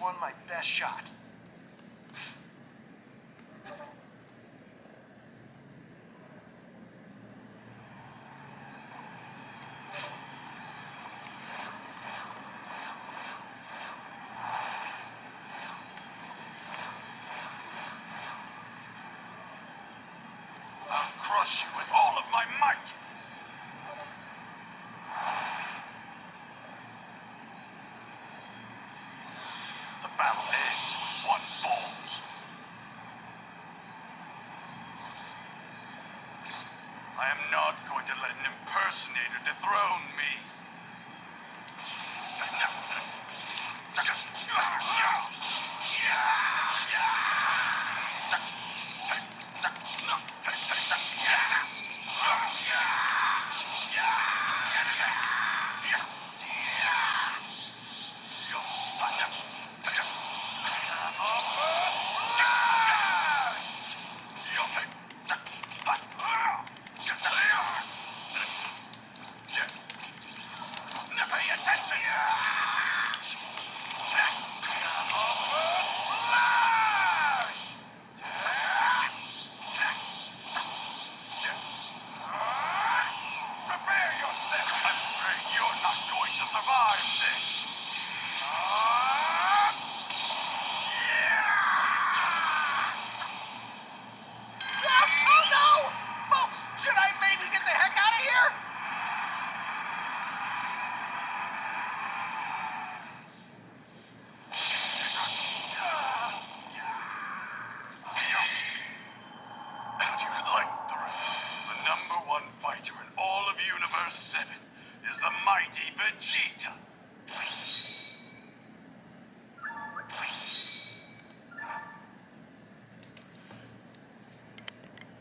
one my best shot. I'll crush you with all of my might! I am not going to let an impersonator dethrone me. Yeah.